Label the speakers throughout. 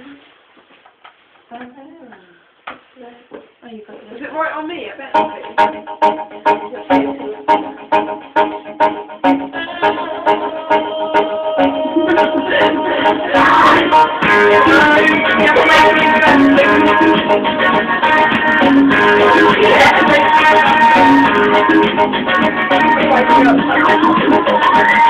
Speaker 1: Is
Speaker 2: it.
Speaker 1: right on me? I bet it is.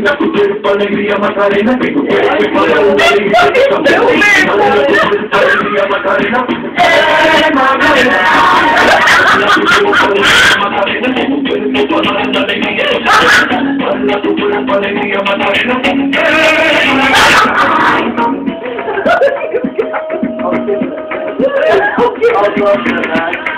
Speaker 3: Macarena, tu cuerpo alegría Macarena, que tu cuerpo alegría Alegría Macarena, Macarena. Tu cuerpo alegría Macarena, que tu cuerpo alegría. Tu cuerpo alegría Macarena, Macarena. Okay.